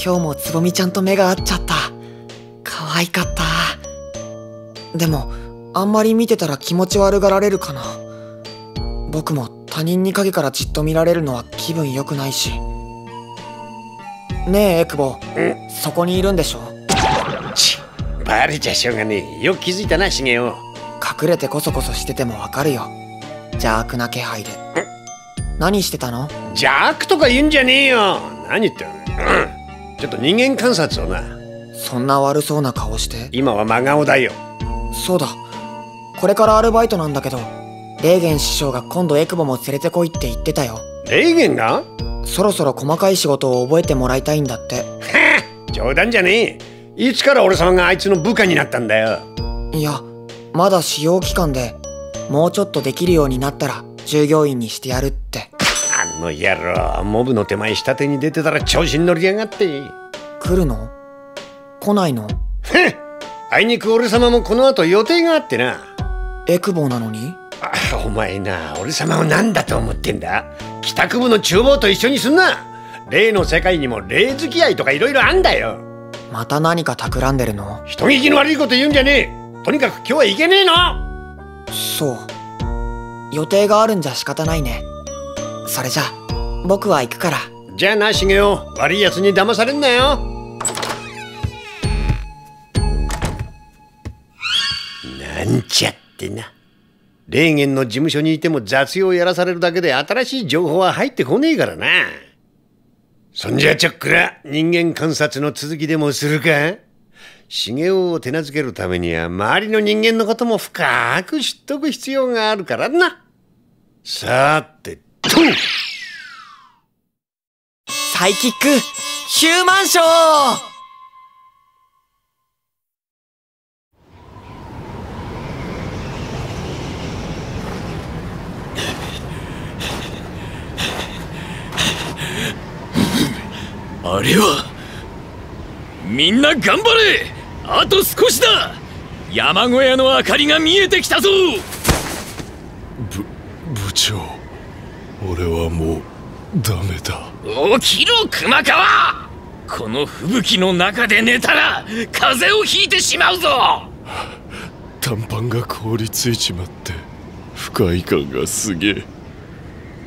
今日もつぼみちゃんと目が合っちゃった。可愛かった。でもあんまり見てたら気持ち悪がられるかな。僕も他人に影からじっと見られるのは気分良くないし。ねえエクボ。そこにいるんでしょ？ちバレちゃしょうがねえ。よく気づいたなシゲオ。隠れてコソコソしててもわかるよ。邪悪な気配で。何してたの？邪悪とか言うんじゃねえよ。何言ってん、ちょっと人間観察をな。そんな悪そうな顔して。今は真顔だよ。そうだ。これからアルバイトなんだけどレーゲン師匠が今度エクボも連れてこいって言ってたよ。レーゲンが？そろそろ細かい仕事を覚えてもらいたいんだって。冗談じゃねえ。いつから俺様があいつの部下になったんだよ。いやまだ使用期間でもうちょっとできるようになったら従業員にしてやるって。あの野郎モブの手前下手に出てたら調子に乗りやがって。来るの？来ないの？ふんあいにく俺様もこの後予定があってな。エクボなのに？あお前な俺様を何だと思ってんだ？帰宅部の厨房と一緒にすんな。霊の世界にも霊付き合いとかいろいろあんだよ。また何か企んでるの？人聞きの悪いこと言うんじゃねえ。とにかく今日は行けねえの。そう。予定があるんじゃ仕方ないねそれじゃ僕は行くから。じゃあなしげお悪い奴に騙されんなよ。なんちゃってな。霊源の事務所にいても雑用やらされるだけで新しい情報は入ってこねえからな。そんじゃちょっくら人間観察の続きでもするか。茂雄を手なずけるためには周りの人間のことも深く知っとく必要があるからな。さてサイキックヒューマンショー。あれはみんな頑張れ。あと少しだ。山小屋の明かりが見えてきたぞ。部部長。俺はもうダメだ。起きろ熊川！この吹雪の中で寝たら風邪をひいてしまうぞ！短パンが凍りついちまって不快感がすげえ。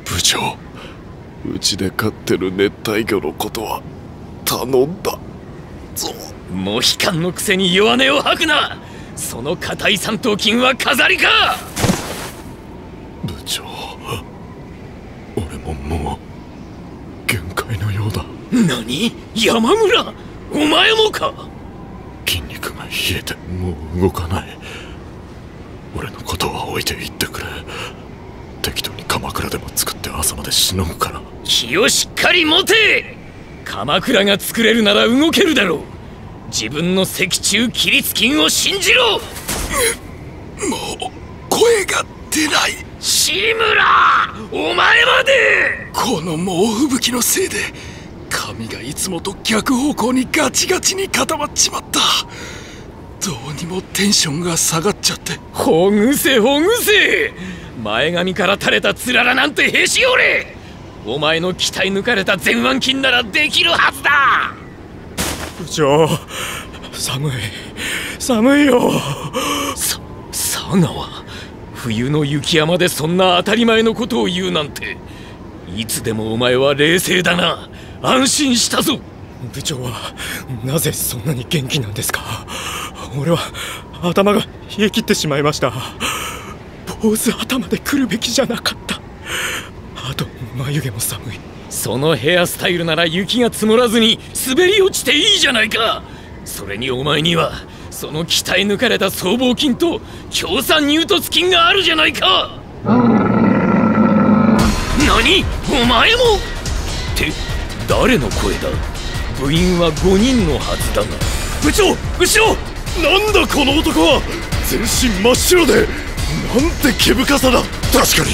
部長うちで飼ってる熱帯魚のことは頼んだ。ぞ。モヒカンのくせに弱音を吐くな！その硬い三頭筋は飾りかもう限界のようだ。何？山村？お前もか？筋肉が冷えてもう動かない。俺のことは置いていってくれ。適当に鎌倉でも作って朝までしのぐから。気をしっかり持て！鎌倉が作れるなら動けるだろう。自分の脊柱起立筋を信じろ！もう声が出ない志村お前まで。この猛吹雪のせいで髪がいつもと逆方向にガチガチに固まっちまった。どうにもテンションが下がっちゃって。ほぐせほぐせ。前髪から垂れたつららなんてへし折れ。お前の鍛え抜かれた前腕筋ならできるはずだ。部長寒い。寒いよ。さ佐川？冬の雪山でそんな当たり前のことを言うなんて。いつでもお前は冷静だな。安心したぞ。部長はなぜそんなに元気なんですか？俺は頭が冷え切ってしまいました。坊主頭で来るべきじゃなかった。あと眉毛も寒い。そのヘアスタイルなら雪が積もらずに滑り落ちていいじゃないか。それにお前にはその鍛え抜かれた僧帽筋と強酸乳突筋があるじゃないか。何？お前も？って誰の声だ？部員は5人のはずだが。部長後ろ！なんだこの男は？全身真っ白でなんて毛深さだ。確かに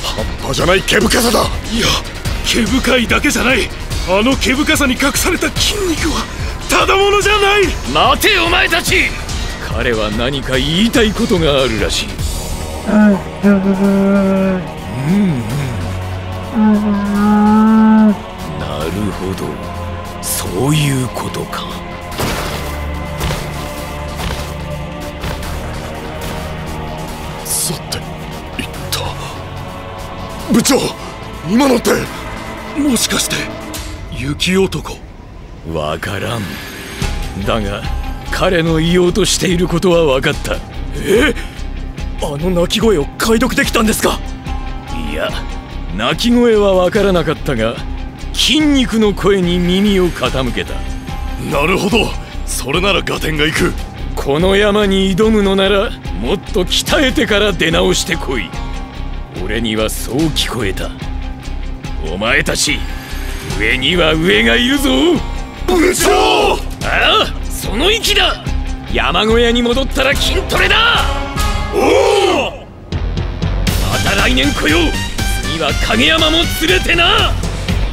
半端じゃない毛深さだ。いや毛深いだけじゃない。あの毛深さに隠された筋肉はただものじゃない。待てお前たち。彼は何か言いたいことがあるらしい。うん。うん。なるほどそういうことかさて言った部長今のってもしかして雪男わからん。だが彼の言おうとしていることは分かった。え？あの鳴き声を解読できたんですか？いや鳴き声は分からなかったが筋肉の声に耳を傾けた。なるほど。それなら合点がいく。この山に挑むのならもっと鍛えてから出直してこい。俺にはそう聞こえた。お前たち上には上がいるぞ部長ああその意気だ。山小屋に戻ったら筋トレだ。おおまた来年来よう。次は影山も連れてな。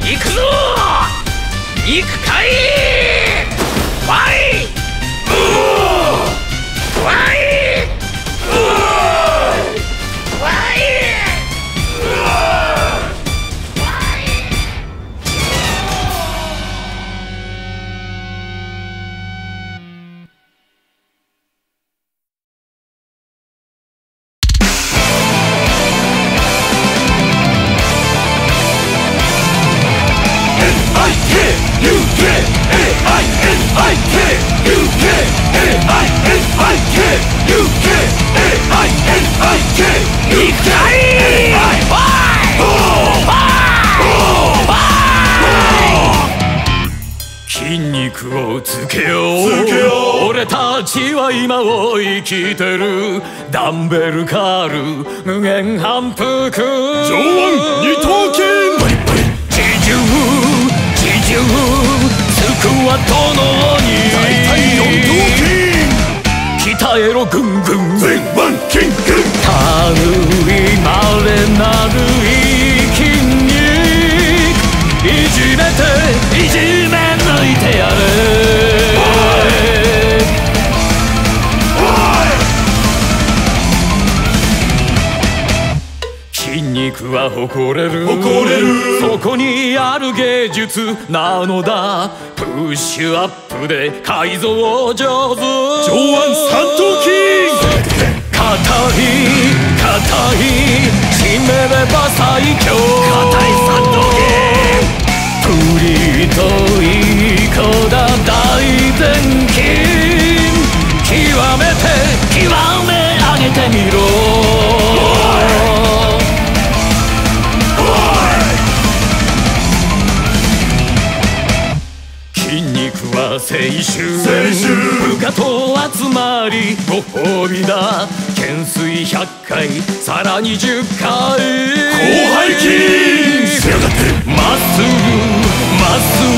行くぞ！肉改ファイファイは今を生きてる。ダンベルカール無限反復。上上腕二頭筋。地重地重。スクワットの鬼大体四頭筋。鍛えろぐんぐんは誇れる。誇れる。そこにある芸術。なのだ。プッシュアップで改造上手。上腕三頭筋。硬い硬い。締めれば最強。硬い三頭筋。プリといい子だ大前筋極めて極め上げてみろ青春。青春。部下と集まりご褒美だ。懸垂100回さらに10回。広背筋仕上がってまっすぐまっすぐ。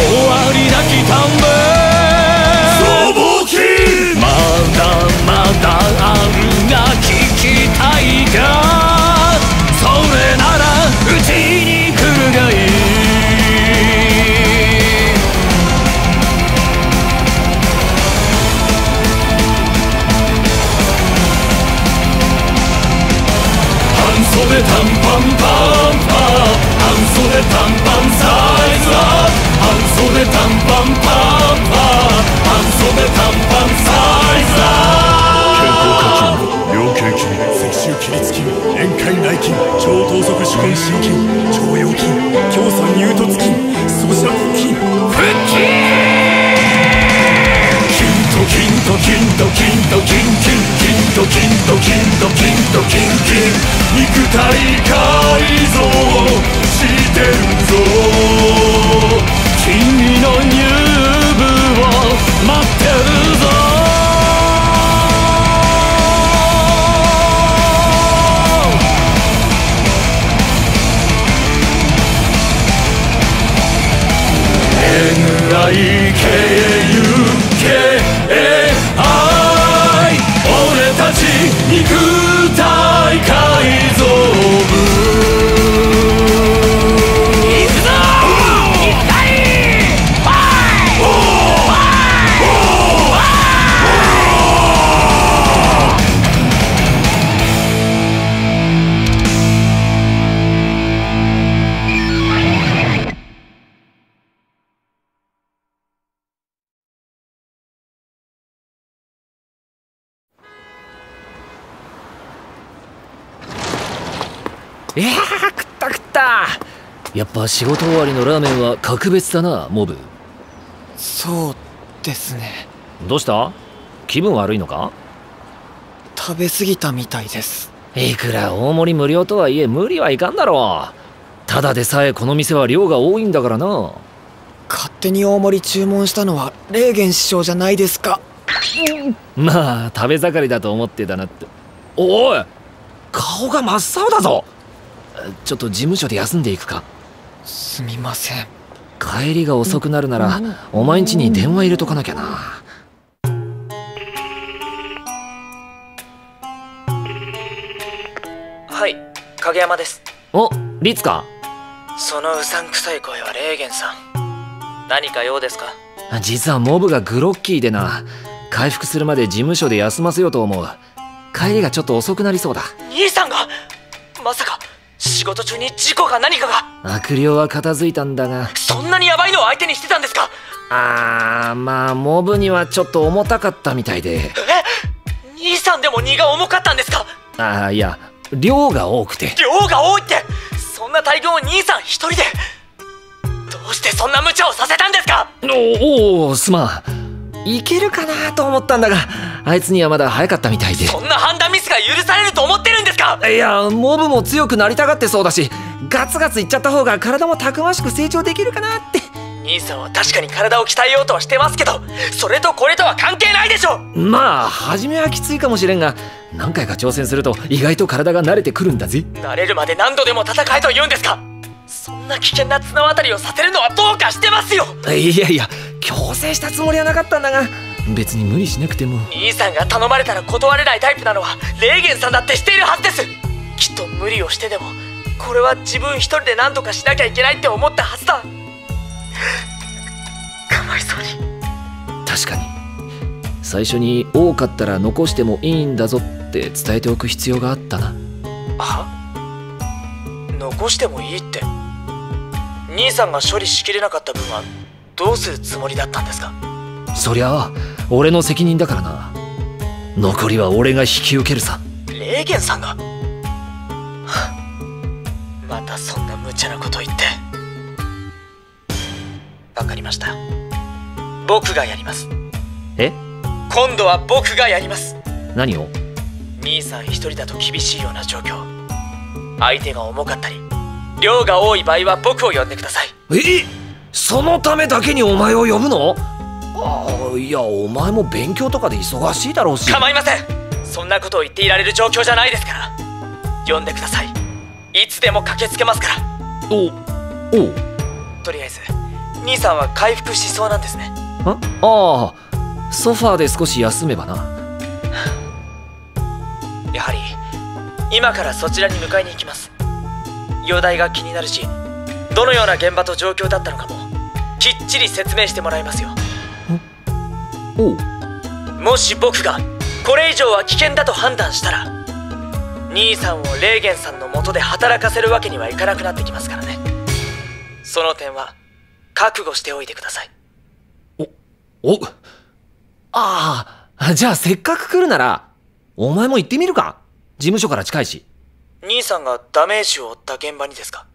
終わりなきたいやー食った食った。やっぱ仕事終わりのラーメンは格別だなモブ。そうですね。どうした？気分悪いのか？食べ過ぎたみたいです。いくら大盛り無料とはいえ無理はいかんだろう。ただでさえこの店は量が多いんだからな。勝手に大盛り注文したのはレーゲン師匠じゃないですか。まあ食べ盛りだと思ってたなって。おい顔が真っ青だぞちょっと事務所で休んでいくか。すみません。帰りが遅くなるならお前ん家に電話入れとかなきゃな。はい影山です。おリツかそのうさんくさい声はレーゲンさん。何か用ですか？実はモブがグロッキーでな。回復するまで事務所で休ませようと思う。帰りがちょっと遅くなりそうだ。兄さんが！まさか仕事中に事故か何かが。悪霊は片付いたんだが。そんなにヤバいのを相手にしてたんですか。あーまあモブにはちょっと重たかったみたいで。え？兄さんでも荷が重かったんですか？ああいや量が多くて。量が多いって。そんな大群を兄さん一人で。どうしてそんな無茶をさせたんですか？おおすまんいけるかなと思ったんだがあいつにはまだ早かったみたいで。そんな判断ミスが許されると思ってるんですか？いやモブも強くなりたがってそうだしガツガツいっちゃった方が体もたくましく成長できるかなって。兄さんは確かに体を鍛えようとはしてますけどそれとこれとは関係ないでしょまあ初めはきついかもしれんが何回か挑戦すると意外と体が慣れてくるんだぜ。慣れるまで何度でも戦えと言うんですか？そんな危険な綱渡りをさせるのはどうかしてますよ。いやいや強制したつもりはなかったんだが別に無理しなくても。兄さんが頼まれたら断れないタイプなのはレーゲンさんだってしているはずです。きっと無理をしてでもこれは自分一人で何とかしなきゃいけないって思ったはずだ。かわいそうに。確かに。最初に多かったら残してもいいんだぞって伝えておく必要があったな。は残してもいいって。兄さんが処理しきれなかった分はどうするつもりだったんですか？そりゃあ俺の責任だからな。残りは俺が引き受けるさ。レーゲンさんが？はあまたそんな無茶なこと言って。わかりました。僕がやります。え？今度は僕がやります。何を？兄さん一人だと厳しいような状況。相手が重かったり量が多い場合は僕を呼んでください。え？そのためだけにお前を呼ぶの？ああいやお前も勉強とかで忙しいだろうし。構いません。そんなことを言っていられる状況じゃないですから。呼んでください。いつでも駆けつけますから。おお。とりあえず兄さんは回復しそうなんですね。あああ。ソファーで少し休めばな。やはり今からそちらに迎えに行きます。容体が気になるしどのような現場と状況だったのかもきっちり説明してもらいますよ。おう。もし僕がこれ以上は危険だと判断したら兄さんをレーゲンさんの元で働かせるわけにはいかなくなってきますからね。その点は覚悟しておいてください。おああじゃあせっかく来るならお前も行ってみるか。事務所から近いし。兄さんがダメージを負った現場にですか？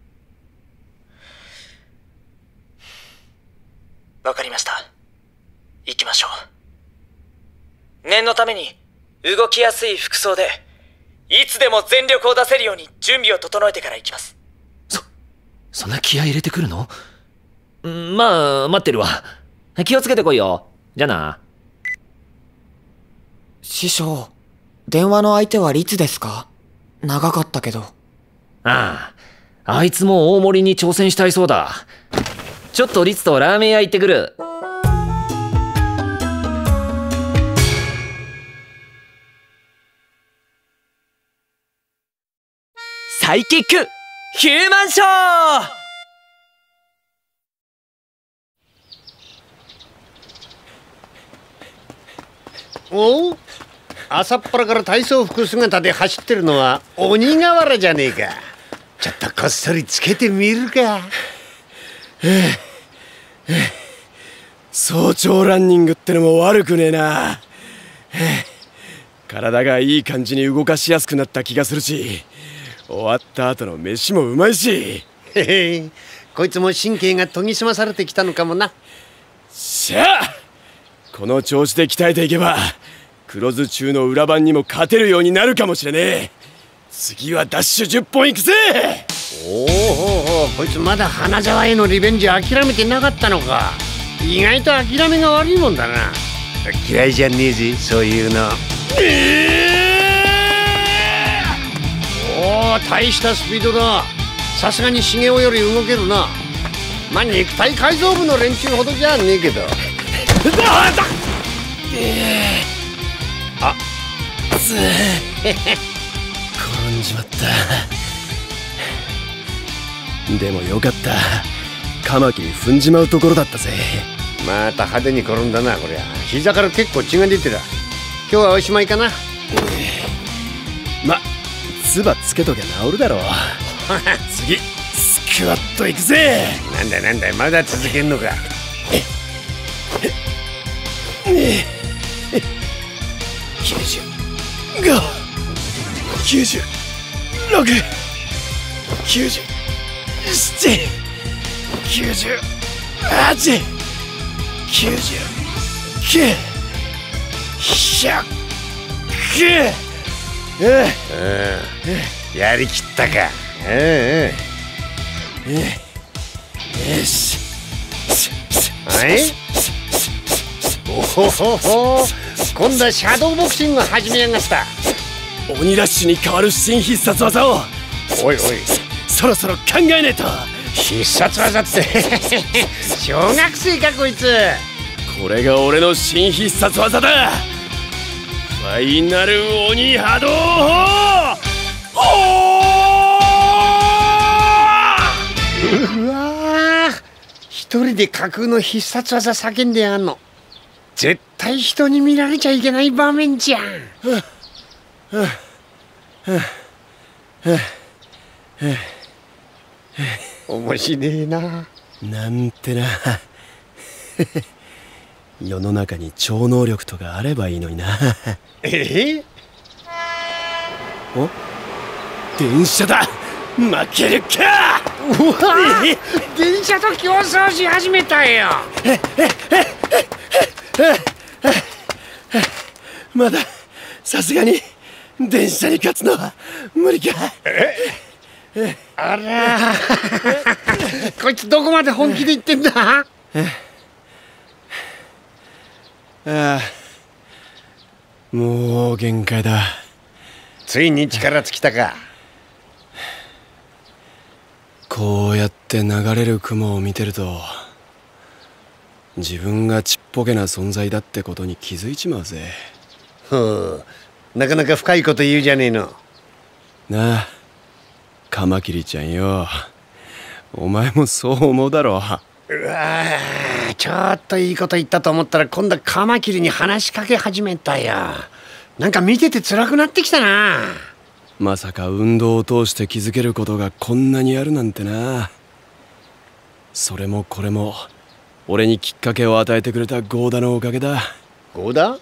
わかりました。行きましょう。念のために動きやすい服装でいつでも全力を出せるように準備を整えてから行きます。そんな気合い入れてくるの？んまあ待ってるわ。気をつけてこいよ。じゃあな。師匠電話の相手は律ですか？長かったけど。あああいつも大盛りに挑戦したいそうだちょっと律とラーメン屋行ってくる。サイキックヒューマンショー。お朝っぱらから体操服姿で走ってるのは鬼瓦じゃねえか。ちょっとこっそりつけてみるか。早朝ランニングってのも悪くねえな。体がいい感じに動かしやすくなった気がするし終わった後の飯もうまいし。へへこいつも神経が研ぎ澄まされてきたのかもな。しゃあこの調子で鍛えていけば黒酢中の裏番にも勝てるようになるかもしれねえ。次はダッシュ10本いくぜおおこいつまだ花沢へのリベンジ諦めてなかったのか。意外と諦めが悪いもんだな。嫌いじゃねえぜそういうの。おお大したスピードだ。さすがに茂雄より動けるな。まあ肉体改造部の連中ほどじゃねえけど。あだあつ転んじまったでもよかった。カマキリ踏んじまうところだったぜ。また派手に転んだなこりゃ。膝から結構血が出てる。今日はおしまいかな。ま唾つけときゃ治るだろう。次。スクワットいくぜ。なんだなんだまだ続けんのか。95うんやりきったかよしはいおほほほ今度はシャドーボクシング始めやがった鬼ラッシュに変わる新必殺技をおいおいそろそろ考えねえと。必殺技って。小学生かこいつ。これが俺の新必殺技だ。ファイナル鬼波動砲うわー。一人で架空の必殺技叫んでやんの。絶対人に見られちゃいけない場面じゃん面白えな。なんてな。世の中に超能力とかあればいいのにな。え？えお？電車だ！負けるか！うわ！電車と競争し始めたよ。まださすがに電車に勝つのは無理か？あらこいつどこまで本気で言ってんだ？ああもう限界だ。ついに力尽きたか。こうやって流れる雲を見てると自分がちっぽけな存在だってことに気づいちまうぜ。ふう。なかなか深いこと言うじゃねえの。なあカマキリちゃんよ。お前もそう思うだろう。わーちょっといいこと言ったと思ったら今度はカマキリに話しかけ始めたよ。なんか見てて辛くなってきたな。まさか運動を通して気づけることがこんなにあるなんてな。それもこれも俺にきっかけを与えてくれたゴーダのおかげだ。ゴーダ？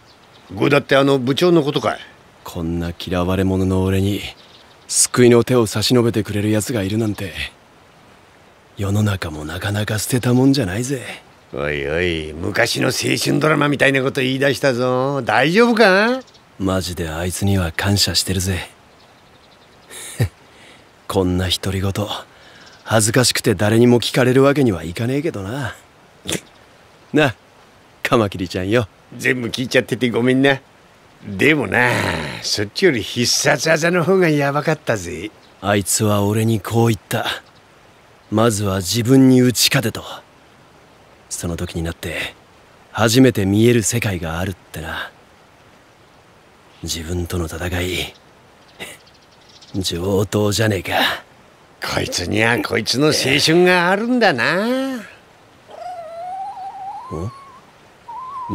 ゴーダってあの部長のことかい。こんな嫌われ者の俺に救いの手を差し伸べてくれる奴がいるなんて世の中もなかなか捨てたもんじゃないぜ。おいおい昔の青春ドラマみたいなこと言い出したぞ。大丈夫か？マジであいつには感謝してるぜ。こんな独り言恥ずかしくて誰にも聞かれるわけにはいかねえけどな。なカマキリちゃんよ。全部聞いちゃっててごめんなでもなそっちより必殺技の方がヤバかったぜ。あいつは俺にこう言った。まずは自分に打ち勝てと。その時になって初めて見える世界があるってな。自分との戦い上等じゃねえか。こいつにはこいつの青春があるんだな。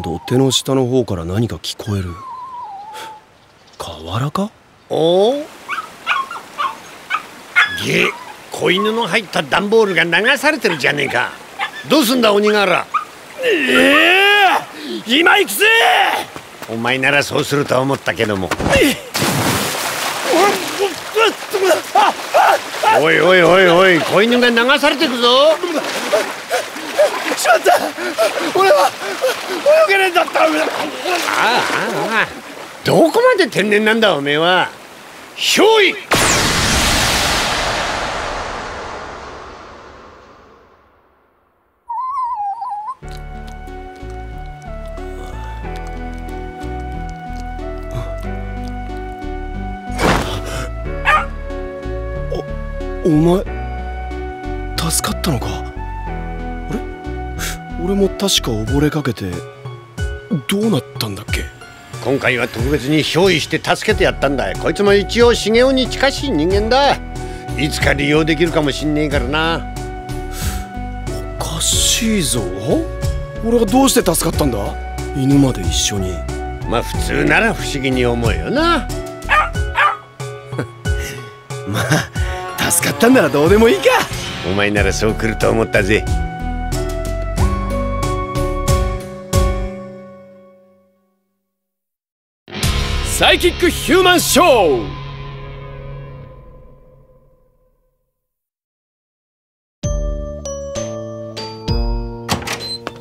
土手の下の方から何か聞こえる河原か？お？おげ子犬の入った段ボールが流されてるじゃねえか。どうすんだ鬼柄ええ今行くぜ！お前ならそうすると思ったけども。あおいおいおいおい。子犬が流されてくぞ。しまった俺は泳げねえんだったああああどこまで天然なんだおめえは。憑依。お前助かったのか？あれ？俺も確か溺れかけてどうなったんだっけ？今回は特別に憑依して助けてやったんだこいつも一応茂雄に近しい人間だ。いつか利用できるかもしんねえからな。おかしいぞ。俺がどうして助かったんだ？犬まで一緒に。まあ普通なら不思議に思うよな。まあ助かったんならどうでもいいか。お前ならそう来ると思ったぜサイキックヒューマンショー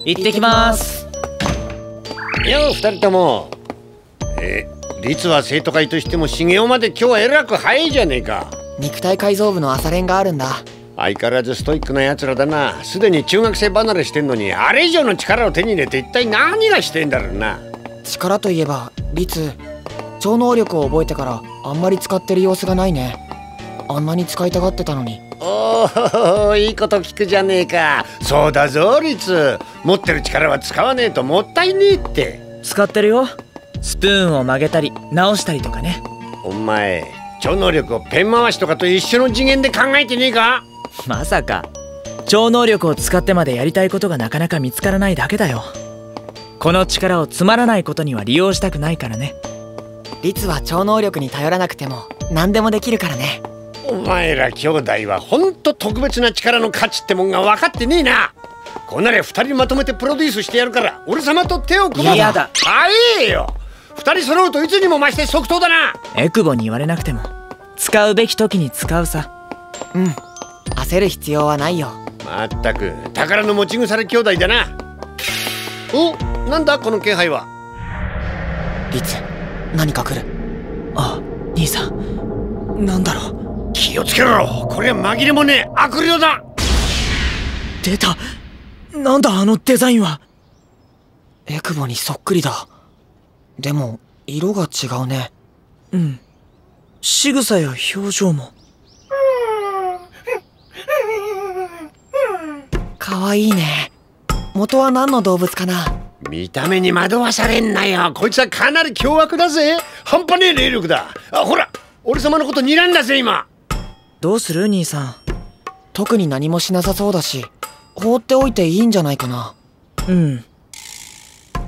行ってきます。よう二人とも。え律は生徒会としても茂雄まで今日はえらく早いじゃねえか。肉体改造部の朝練があるんだ。相変わらずストイックな奴らだな。すでに中学生離れしてんのにあれ以上の力を手に入れて一体何がしてんだろうな。力といえば律超能力を覚えてからあんまり使ってる様子がないね。あんなに使いたがってたのに。おお いいこと聞くじゃねえか。そうだぞ律。持ってる力は使わねえともったいねえって。使ってるよ。スプーンを曲げたり直したりとかね。お前超能力をペン回しとかと一緒の次元で考えてねえか？まさか。超能力を使ってまでやりたいことがなかなか見つからないだけだよ。この力をつまらないことには利用したくないからね律は超能力に頼らなくても何でもできるからね。お前ら兄弟はほんと特別な力の価値ってもんが分かってねえな。こうなりゃ二人まとめてプロデュースしてやるから俺様と手を組もう嫌だ。早えよ。二人揃うといつにも増して即答だな。エクボに言われなくても使うべき時に使うさ。うん。焦る必要はないよ。まったく宝の持ち腐れ兄弟だな。おなんだこの気配は？律何か来る？あ兄さん。なんだろう？気をつけろ。これは紛れもねえ。悪霊だ。出た。なんだあのデザインは？エクボにそっくりだ。でも色が違うね。うん。仕草や表情も。かわいいね。元は何の動物かな？見た目に惑わされんなよ。こいつはかなり凶悪だぜ。半端ねえ霊力だ。あほら俺様のこと睨んだぜ今。どうする兄さん。特に何もしなさそうだし放っておいていいんじゃないかな。うん。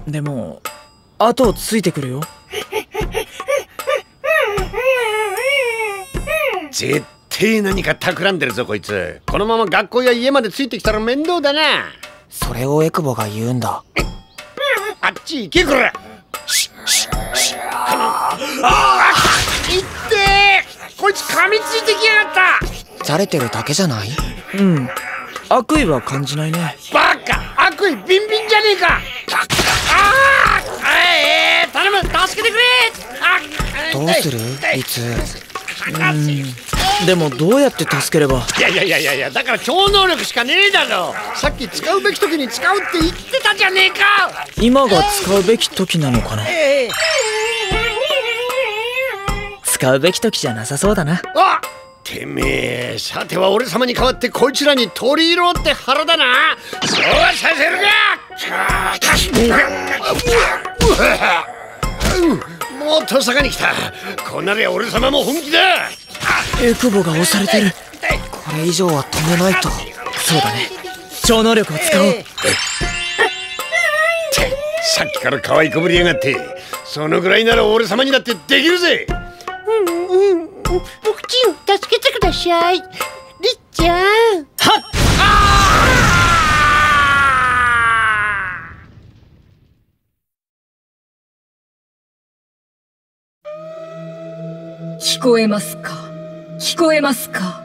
でも後をついてくるよ。絶対何か企んでるぞこいつ。このまま学校や家までついてきたら面倒だな。それをエクボが言うんだあっち行けこらああいってーこいつ噛みついてきやがった。じゃれてるだけじゃない？うん。悪意は感じないね。バカ。悪意ビンビンじゃねえか。ああえー、頼む。助けてくれ。あどうする？律でもどうやって助ければ？いやいやいやいやいやだから超能力しかねえだろ。さっき使うべき時に使うって言ってたじゃねえか。今が使うべき時なのかな？ええ使うべき時じゃなさそうだな。あてめえさては俺様に代わってこいつらに取り入ろうって腹だな。そうはさせるかもっと坂に来た。こうなりゃ俺様も本気だ。エクボが押されてる。これ以上は止めないと。そうだね。超能力を使おう。ってさっきから可愛いこぶりやがって。そのぐらいなら俺様にだってできるぜ。うんうん僕ちん助けてください。りっちゃん聞こえますか？聞こえますか？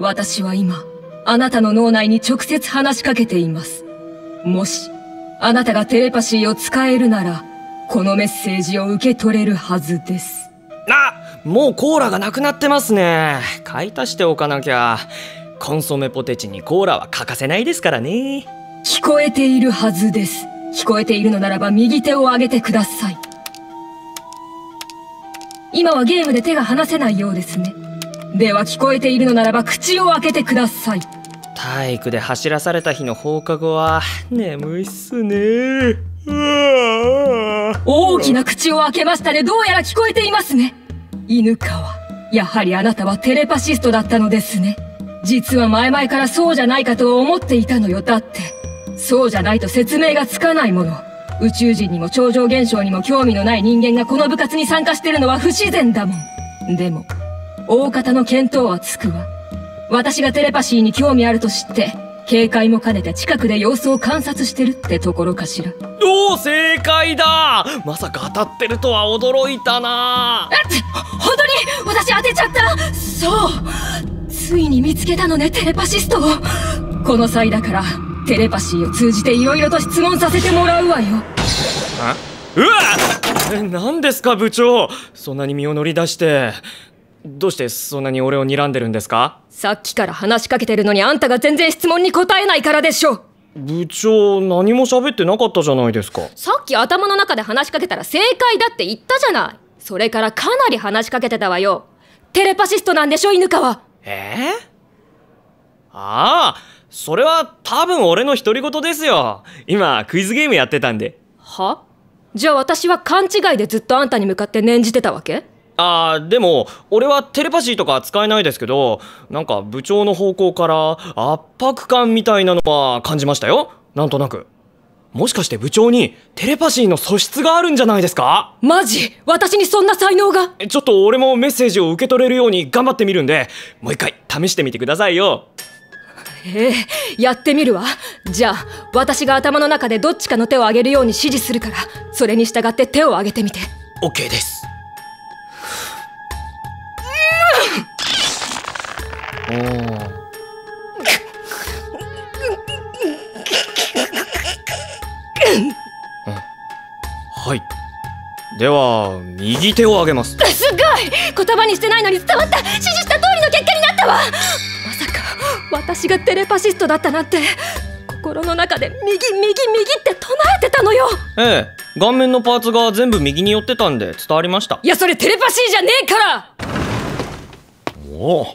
私は今、あなたの脳内に直接話しかけています。もし、あなたがテレパシーを使えるなら、このメッセージを受け取れるはずです。あもうコーラがなくなってますね買い足しておかなきゃコンソメポテチにコーラは欠かせないですからね聞こえているはずです。聞こえているのならば右手を上げてください。今はゲームで手が離せないようですね。では聞こえているのならば口を開けてください。体育で走らされた日の放課後は眠いっすね大きな口を開けましたね。どうやら聞こえていますね。犬川。やはりあなたはテレパシストだったのですね。実は前々からそうじゃないかと思っていたのよ。だって、そうじゃないと説明がつかないもの。宇宙人にも超常現象にも興味のない人間がこの部活に参加してるのは不自然だもん。でも、大方の見当はつくわ。私がテレパシーに興味あると知って、警戒も兼ねて近くで様子を観察してるってところかしら。おお正解だまさか当たってるとは驚いたな本当に？私当てちゃった？そうついに見つけたのねテレパシストをこの際だからテレパシーを通じて色々と質問させてもらうわよ。うわえ何ですか部長？そんなに身を乗り出して。どうしてそんなに俺を睨んでるんですか？さっきから話しかけてるのにあんたが全然質問に答えないからでしょ。部長何も喋ってなかったじゃないですか。さっき頭の中で話しかけたら正解だって言ったじゃない。それからかなり話しかけてたわよ。テレパシストなんでしょ犬川。えー、ああそれは多分俺の独り言ですよ。今クイズゲームやってたんで。は？じゃあ私は勘違いでずっとあんたに向かって念じてたわけ？あーでも俺はテレパシーとか使えないですけどなんか部長の方向から圧迫感みたいなのは感じましたよ。なんとなく。もしかして部長にテレパシーの素質があるんじゃないですか？マジ？私にそんな才能が？ちょっと俺もメッセージを受け取れるように頑張ってみるんでもう一回試してみてくださいよええやってみるわ。じゃあ私が頭の中でどっちかの手を挙げるように指示するからそれに従って手を挙げてみて。OK です。おー。はい。では右手を上げます。すごい。言葉にしてないのに伝わった。指示した通りの結果になったわ私がテレパシストだったなんて心の中で右右右って唱えてたのよ。ええ顔面のパーツが全部右に寄ってたんで伝わりました。いやそれテレパシーじゃねえから。おお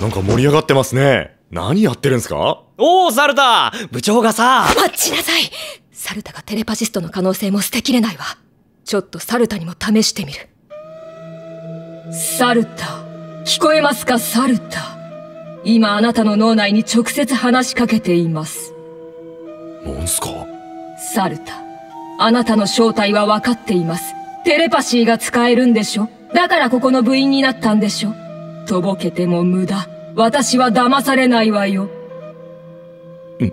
なんか盛り上がってますね。何やってるんすか？おおサルタ部長がさ。待ちなさい。サルタがテレパシストの可能性も捨てきれないわ。ちょっとサルタにも試してみる。サルタ聞こえますか？サルタ今あなたの脳内に直接話しかけています。なんすか？サルタあなたの正体は分かっています。テレパシーが使えるんでしょ？だからここの部員になったんでしょ？とぼけても無駄。私は騙されないわよ。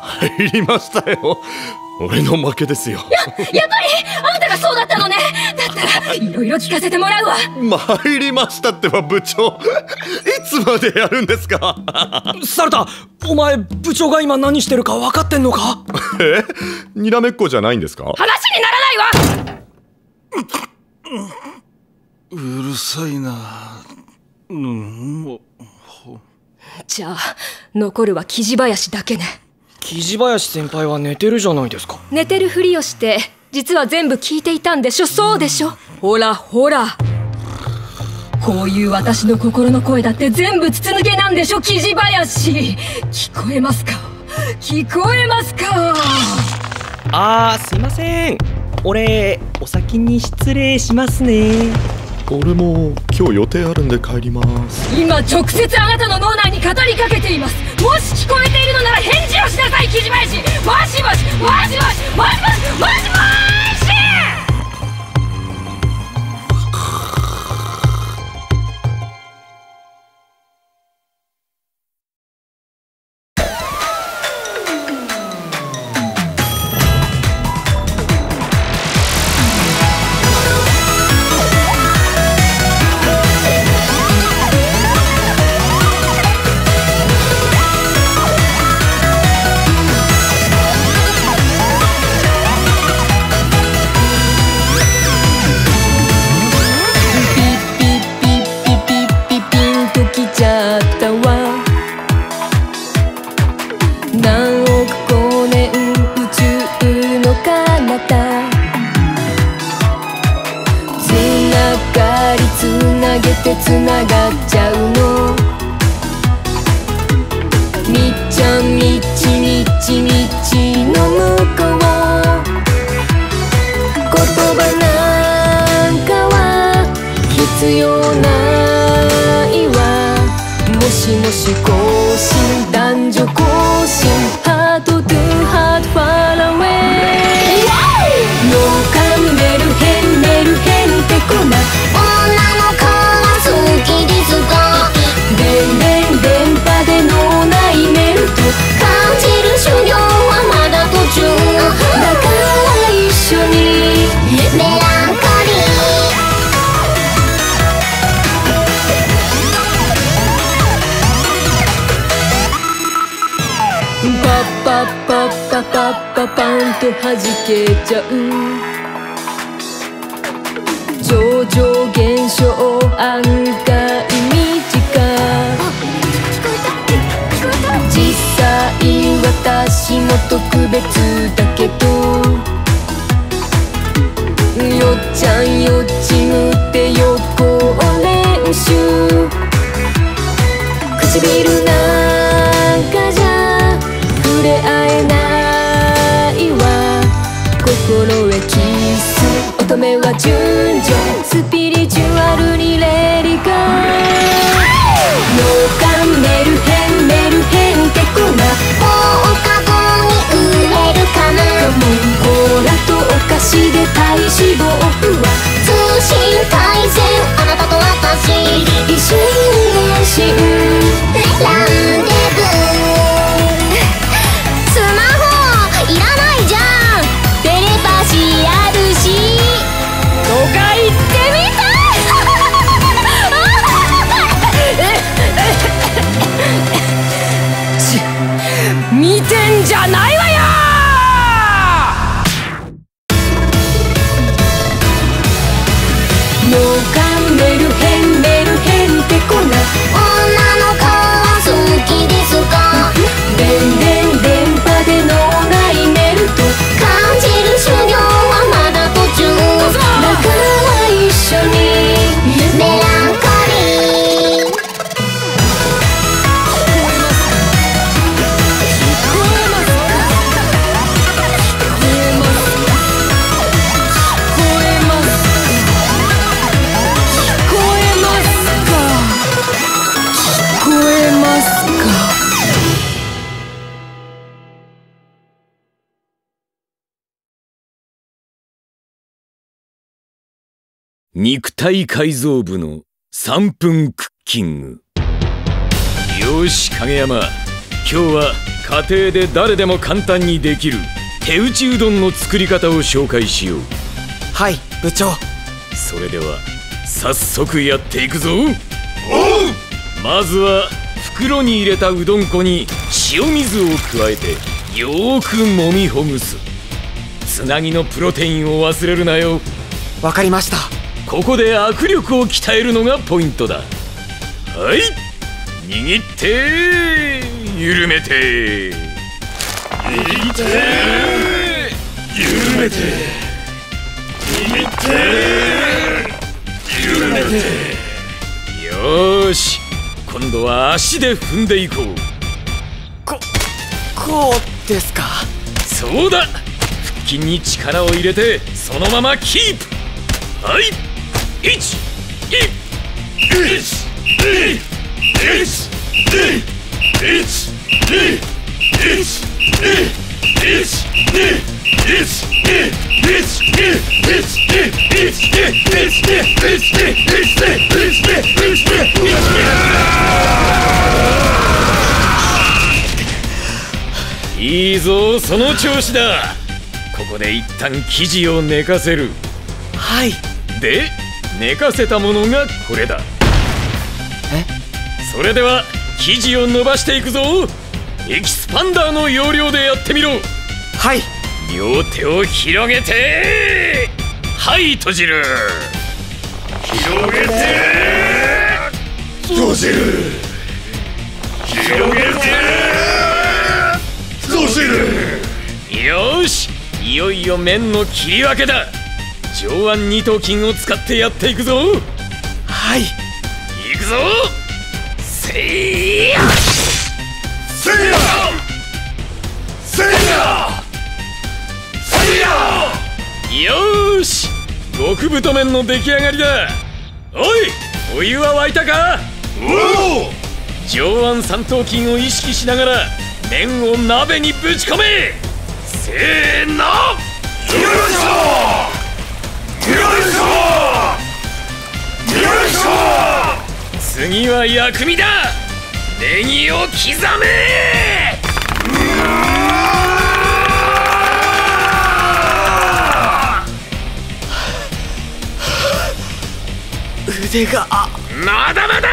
入りましたよ。俺の負けですよ。やっぱりあんたがそうだったのねいろいろ聞かせてもらうわ。参りましたってば部長。いつまでやるんですか？サルタお前部長が今何してるか分かってんのか？え？にらめっこじゃないんですか？話にならないわ。うるさいな。うんもうじゃあ残るは生地林だけね。生地林先輩は寝てるじゃないですか。寝てるふりをして実は全部聞いていたんでしょ？そうでしょ？ほらほら。こういう私の心の声だって全部筒抜けなんでしょ？生地林。聞こえますか？聞こえますか？あーすいません。俺お先に失礼しますね。俺も今日予定あるんで帰ります。今直接あなたの脳内に語りかけています。もし聞こえているのなら返事をしなさい生地林もしもしもしもしもしもしもしれ合う肉体改造部の3分クッキング。よし影山。今日は家庭で誰でも簡単にできる手打ちうどんの作り方を紹介しよう。はい部長。それでは早速やっていくぞ。まずは袋に入れたうどん粉に塩水を加えてよーく揉みほぐす。つなぎのプロテインを忘れるなよ。わかりましたここで握力を鍛えるのがポイントだ。はい。握って緩めて。握って緩めて。握って緩めて。よーし。今度は足で踏んでいこう。ここうですか？そうだ。腹筋に力を入れてそのままキープ。はい。1 1 1いいぞその調子だ。ここで一旦生地を寝かせる。はい。で寝かせたものがこれだ。え？それでは生地を伸ばしていくぞ。エキスパンダーの要領でやってみろ。はい。両手を広げて。はい閉じる。広げて。閉じる。広げて。閉じる。よーし。いよいよ麺の切り分けだ上腕二頭筋を使ってやっていくぞ。はい。いくぞ。せいや。せいや。せいや。せいや。よーし。極太麺の出来上がりだ。おいお湯は沸いたか？おお上腕三頭筋を意識しながら麺を鍋にぶち込め。せーの。よいしょ次は薬味だネギを刻め腕がまだまだ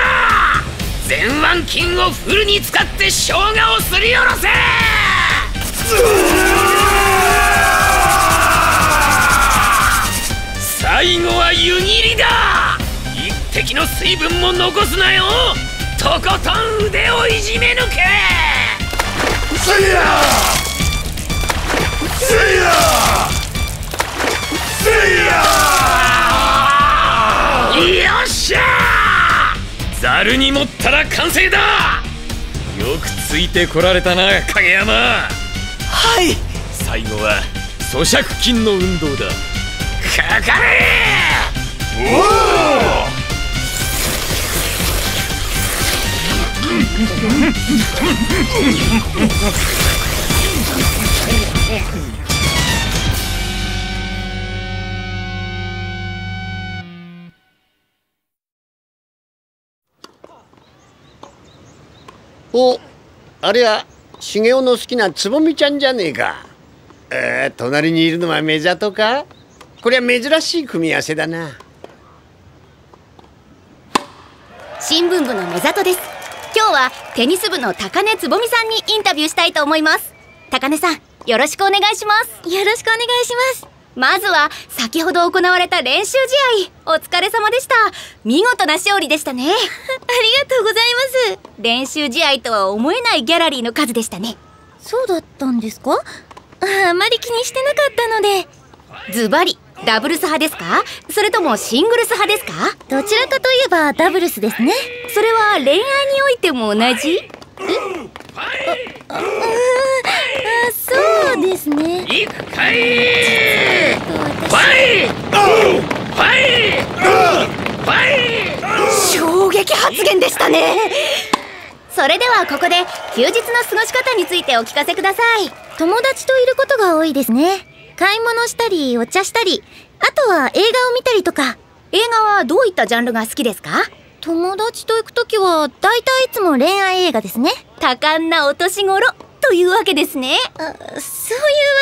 前腕筋をフルに使って生姜をすりおろせ最後は湯切りだ。一滴の水分も残すなよ。とことん腕をいじめ抜け。せいやせいやせいよっしゃざるに持ったら完成だよくついてこられたな影山はい最後は咀嚼筋の運動だかかれおおおあれは茂雄の好きなつぼみちゃんじゃねえか。えー、隣にいるのは目里か？こりゃ珍しい組み合わせだな。新聞部の目里です。今日はテニス部の高根つぼみさんにインタビューしたいと思います。高根さんよろしくお願いします。よろしくお願いします。まずは先ほど行われた練習試合お疲れ様でした。見事な勝利でしたね。ありがとうございます。練習試合とは思えないギャラリーの数でしたね。そうだったんですか？あまり気にしてなかったので。ズバリダブルス派ですか？それともシングルス派ですか？どちらかといえばダブルスですね。それは恋愛においても同じ？え？ああそうですね。い。くかい。ファイファイファイ衝撃発言でしたねそれではここで休日の過ごし方につい。てお聞かせください。友達とい。ることが多い。ですね買い物したりお茶したりあとは映画を見たりとか。映画はどういったジャンルが好きですか？友達と行くときはだいたいいつも恋愛映画ですね。多感なお年頃というわけですね。あそういうわ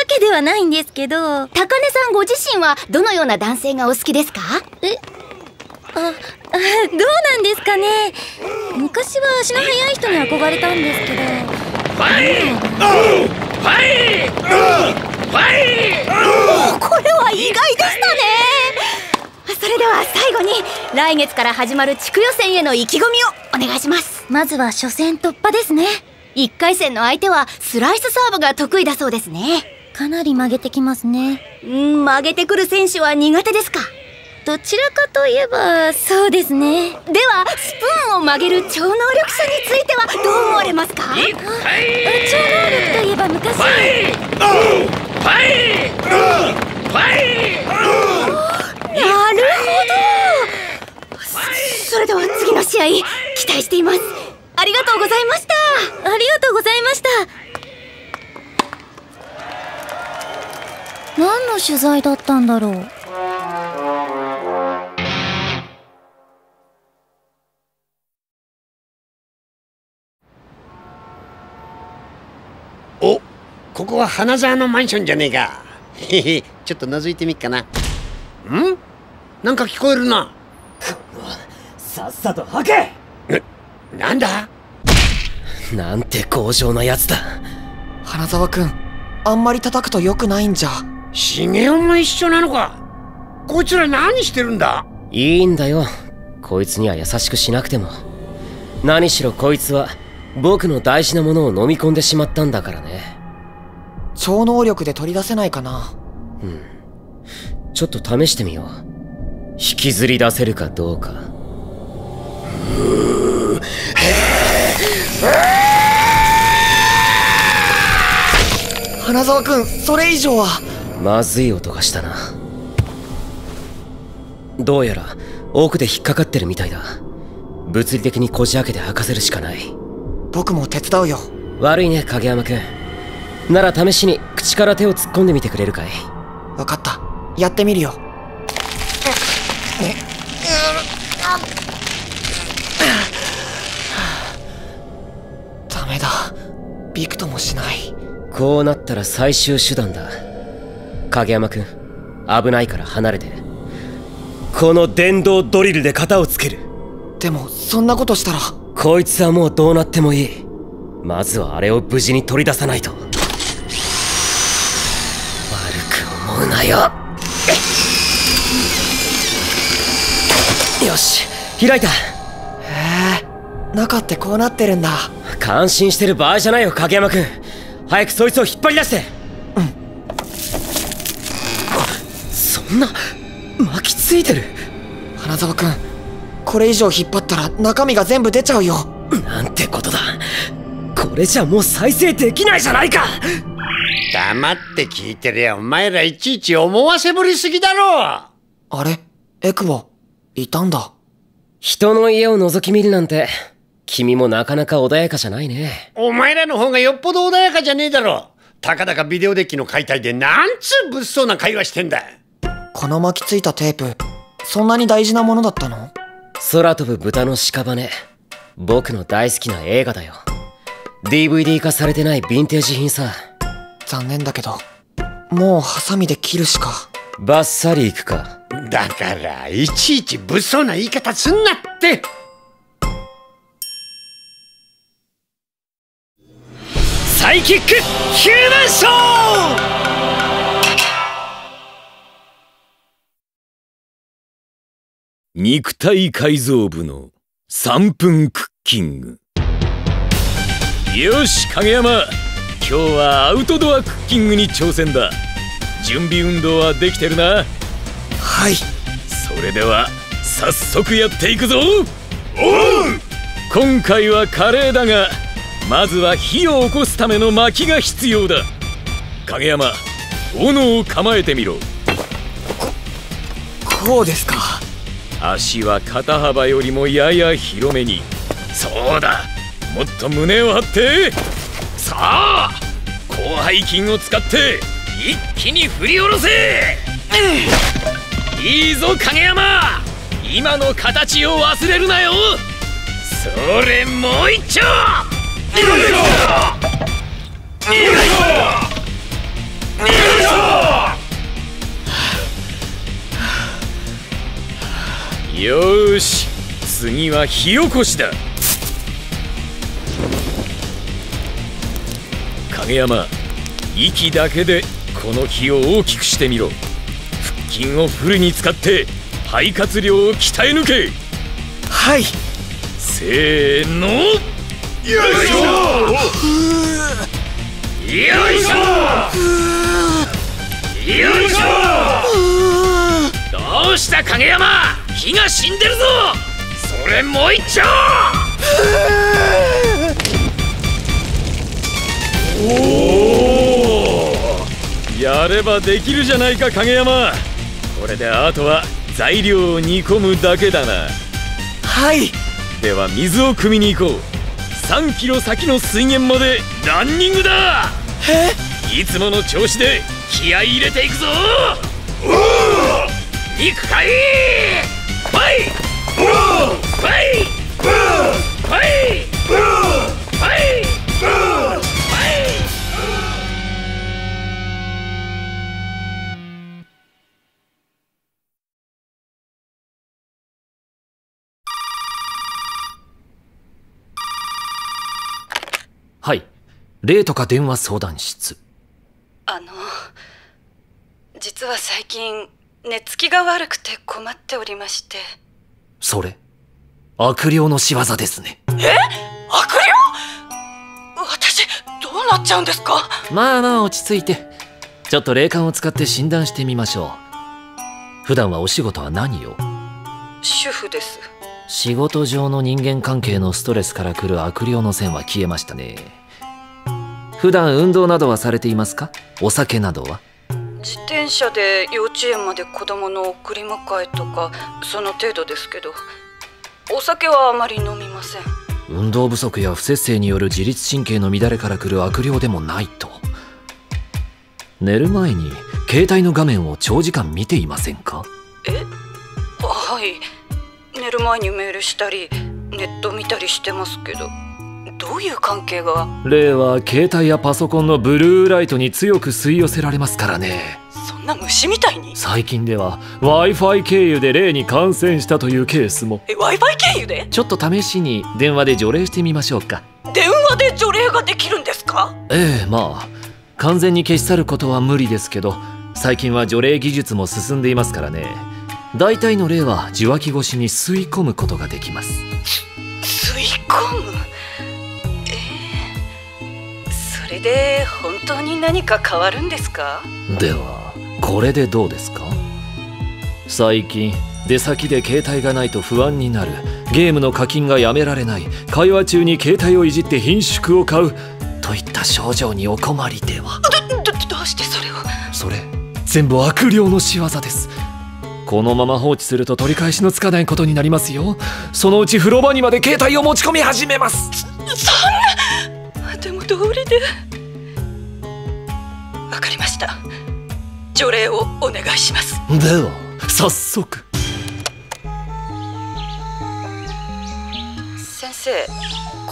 けではないんですけど。高根さんご自身はどのような男性がお好きですか？えああどうなんですかね。昔は足の速い人に憧れたんですけど。ファイファイファイこれは意外でしたね。それでは最後に来月から始まる地区予選への意気込みをお願いします。まずは初戦突破ですね。1回戦の相手はスライスサーブが得意だそうですね。かなり曲げてきますね。うん曲げてくる選手は苦手ですか？どちらかといえばそうですね。ではスプーンを曲げる超能力者についてはどう思われますか？いくかい超能力といえば昔ファイファイファイなるほどそれでは次の試合期待していますありがとうございましたありがとうございました何の取材だったんだろうここは花沢のマンションじゃねえか。へへちょっと覗いてみっかな。ん？なんか聞こえるな。さっさと吐け！なんだ？なんて強情なやつだ。花沢くんあんまり叩くと良くないんじゃ。茂雄も一緒なのか？こいつら何してるんだ？いいんだよ。こいつには優しくしなくても。何しろこいつは僕の大事なものを飲み込んでしまったんだからね超能力で取り出せないかな。うん。ちょっと試してみよう。引きずり出せるかどうか。花沢くんそれ以上は。まずい音がしたな。どうやら奥で引っかかってるみたいだ。物理的にこじ開けて開かせるしかない。僕も手伝うよ。悪いね影山くんなら試しに口から手を突っ込んでみてくれるかい？分かった。やってみるよ。ダメだ。びくともしない。こうなったら最終手段だ。影山くん危ないから離れて。この電動ドリルで型をつける。でもそんなことしたら。こいつはもうどうなってもいい。まずはあれを無事に取り出さないとよ。よし開いた。へえ中ってこうなってるんだ。感心してる場合じゃないよ影山くん。早くそいつを引っ張り出して。うん。そんな巻きついてる。花沢くんこれ以上引っ張ったら中身が全部出ちゃうよ。なんてことだ。これじゃもう再生できないじゃないか黙って聞いてりゃお前らいちいち思わせぶりすぎだろ。あれ？エクボいたんだ。人の家を覗き見るなんて君もなかなか穏やかじゃないね。お前らの方がよっぽど穏やかじゃねえだろ。たかだかビデオデッキの解体でなんつう物騒な会話してんだ。この巻きついたテープそんなに大事なものだったの？空飛ぶ豚の屍僕の大好きな映画だよ。DVD 化されてないヴィンテージ品さ残念だけどもうハサミで切るしか。バッサリいくか。だからいちいち物騒な言い方すんなって。サイキックヒューマンショー!肉体改造部の3分クッキング。よし影山今日はアウトドアクッキングに挑戦だ。準備運動はできてるな。はい。それでは早速やっていくぞ。今回はカレーだがまずは火を起こすための薪が必要だ。影山斧を構えてみろ。こうですか？足は肩幅よりもやや広めに。そうだ。もっと胸を張ってさあ広背筋を使って一気に振り下ろせ、うん、いいぞ影山。今の形を忘れるなよ。それもう一丁。よいしょよいしょよいしょよし次は火起こしだ。影山。息だけでこの火を大きくしてみろ。腹筋をフルに使って肺活量を鍛え抜け。はい。せーの。よいしょ。よいしょ。よいしょ。どうした影山。火が死んでるぞ。それもう一丁おおやればできるじゃないか影山。これであとは材料を煮込むだけだな。はい。では水を汲みに行こう。3キロ先の水源までランニングだ。え？いつもの調子で気合い入れていくぞ。行くかい？ファイファイファイファはい。霊とか電話相談室。あの実は最近寝つきが悪くて困っておりまして。それ悪霊の仕業ですね。え？悪霊？私どうなっちゃうんですか？まあまあ落ち着いて。ちょっと霊感を使って診断してみましょう。普段はお仕事は何を？主婦です仕事上の人間関係のストレスから来る悪霊の線は消えましたね。普段運動などはされていますか？お酒などは？自転車で幼稚園まで子供の送り迎えとかその程度ですけどお酒はあまり飲みません。運動不足や不節制による自律神経の乱れから来る悪霊でもないと。寝る前に携帯の画面を長時間見ていませんか？え？はい寝る前にメールしたりネット見たりしてますけどどういう関係が？霊は携帯やパソコンのブルーライトに強く吸い寄せられますからね。そんな虫みたいに？最近では w i f i 経由で霊に感染したというケースも。え w i f i 経由で？ちょっと試しに電話で除霊してみましょうか。電話で除霊ができるんですか？ええまあ完全に消し去ることは無理ですけど最近は除霊技術も進んでいますからね大体の霊は受話器越しに吸い込むことができます。吸い込む？えー、それで本当に何か変わるんですか？ではこれでどうですか？最近出先で携帯がないと不安になる。ゲームの課金がやめられない。会話中に携帯をいじって品縮を買う。といった症状にお困りでは。どどどうしてそれを？それ全部悪霊の仕業ですこのまま放置すると取り返しのつかないことになりますよ。そのうち風呂場にまで携帯を持ち込み始めます。そんなでも道理で。わかりました。除霊をお願いします。では早速。先生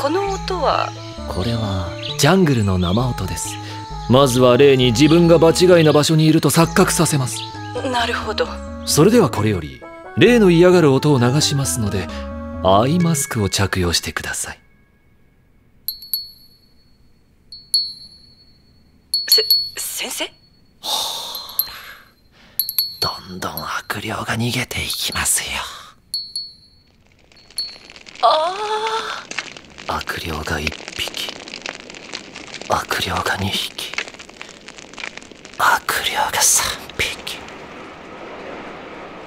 この音は？これはジャングルの生音です。まずは例に自分が場違いな場所にいると錯覚させます。なるほどそれではこれより例の嫌がる音を流しますのでアイマスクを着用してください。せ先生？どんどん悪霊が逃げていきますよ。ああ悪霊が1匹。悪霊が2匹。悪霊が3匹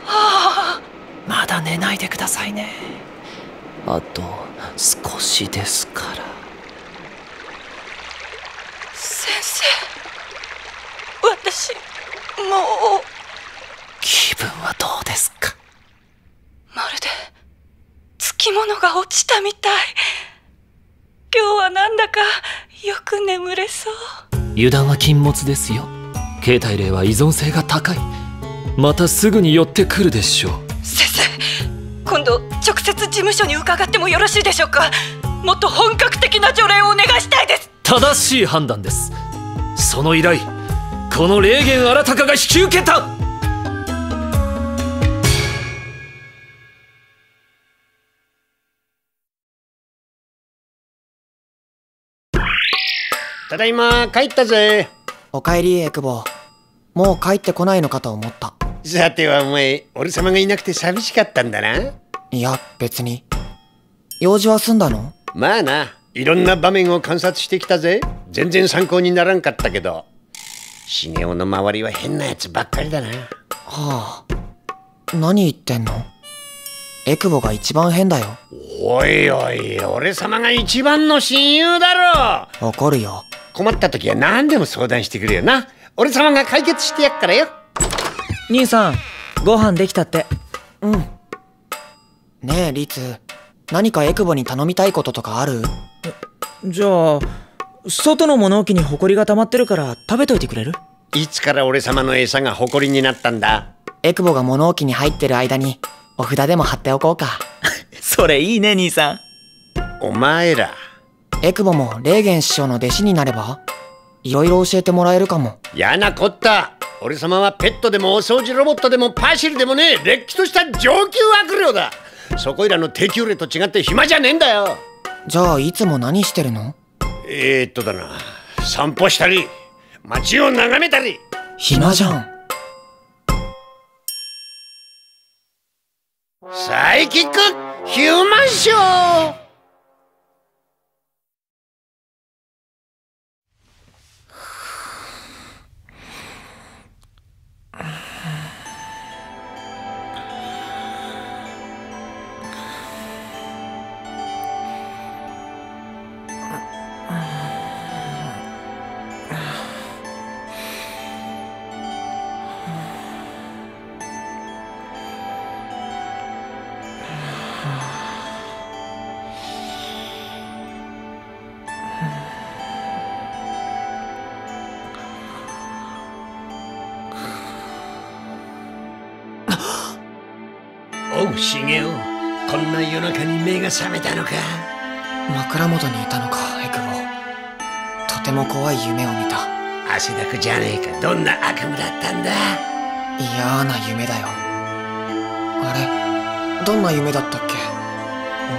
あ まだ寝ないでくださいね。あと少しですから。先生私もう。気分はどうですか？まるでつきものが落ちたみたい。今日はなんだかよく眠れそう。油断は禁物ですよ。携帯霊は依存性が高いまたすぐに寄ってくるでしょう。先生今度直接事務所に伺ってもよろしいでしょうか？もっと本格的な除霊をお願いしたいです。正しい判断です。その依頼この霊言新たかが引き受けた。ただいま帰ったぜ。おかえりエクボ。もう帰ってこないのかと思ったさてはお前俺様がいなくて寂しかったんだな。いや別に。用事は済んだの？まあないろんな場面を観察してきたぜ。全然参考にならんかったけど。シゲオの周りは変なやつばっかりだな。はあ。何言ってんの？エクボが一番変だよ。おいおい俺様が一番の親友だろ。怒るよ。困った時は何でも相談してくれよな。俺様が解決してやっからよ兄さんご飯できたって。うん。ねえリツ何かエクボに頼みたいこととかある？じゃあ外の物置にホコリが溜まってるから食べといてくれる？いつから俺様の餌が誇りになったんだ？エクボが物置に入ってる間にお札でも貼っておこうか。それいいね兄さん。お前ら。エクボもレーゲン師匠の弟子になれば？いろいろ教えてもらえるかも。嫌なこった。俺様はペットでもお掃除ロボットでもパシリでもねえ。れっきとした上級悪霊だ。そこいらの低級霊と違って暇じゃねえんだよ。じゃあいつも何してるの？えー、っとだな。散歩したり。街を眺めたり。暇じゃん。サイキックヒューマンショー茂雄こんな夜中に目が覚めたのか。枕元にいたのかエクボ。とても怖い夢を見た。汗だくじゃねえか。どんな悪夢だったんだ？嫌な夢だよ。あれどんな夢だったっけ？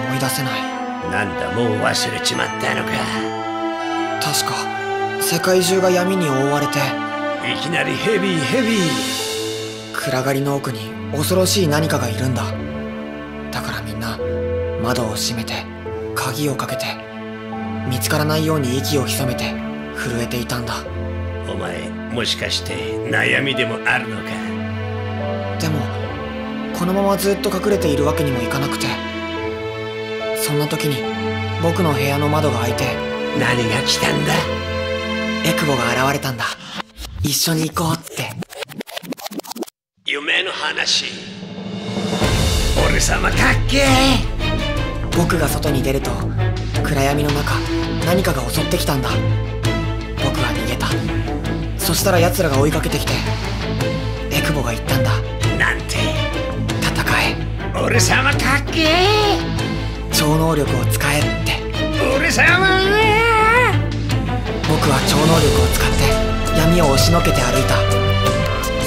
思い出せない。なんだもう忘れちまったのか。確か世界中が闇に覆われていきなりヘビーヘビー。暗がりの奥に恐ろしい何かがいるんだ窓を閉めて鍵をかけて見つからないように息を潜めて震えていたんだ。お前もしかして悩みでもあるのか？でもこのままずっと隠れているわけにもいかなくてそんな時に僕の部屋の窓が開いて何が来たんだ？エクボが現れたんだ。一緒に行こうって。夢の話。俺様かっけえ僕が外に出ると暗闇の中何かが襲ってきたんだ。僕は逃げた。そしたら奴らが追いかけてきてエクボが言ったんだ。なんて。戦え。俺様かっけえ。超能力を使えって。俺様。僕は超能力を使って闇を押しのけて歩いた。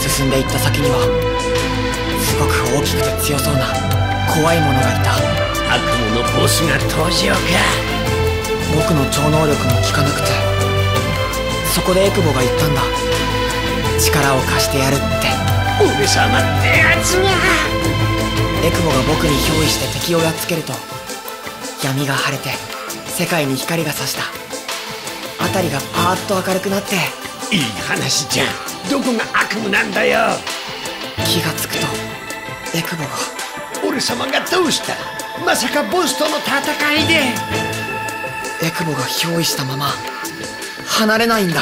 進んでいった先にはすごく大きくて強そうな怖いものがいたのボスが登場か。僕の超能力も効かなくてそこでエクボが言ったんだ。力を貸してやるって。俺様ってやつが。エクボが僕に憑依して敵をやっつけると闇が晴れて世界に光が差した。辺りがパーッと明るくなっていい話じゃ。んどこが悪夢なんだよ。気がつくとエクボが俺様がどうしたまさかボスとの戦いで。エクボが憑依したまま離れないんだ。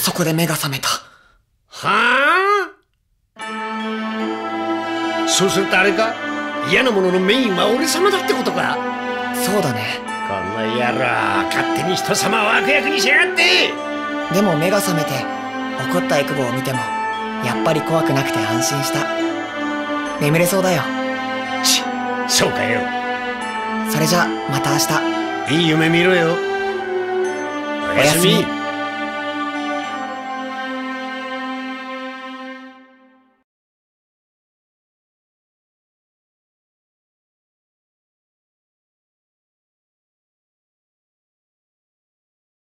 そこで目が覚めた。はあ？そうするとあれか？嫌なもののメインは俺様だってことか？そうだね。こんな野郎勝手に人様を悪役にしやがって！でも目が覚めて怒ったエクボを見てもやっぱり怖くなくて安心した。眠れそうだよ。ちそうかよ。それじゃまた明日。いい夢見ろよ。おやすみ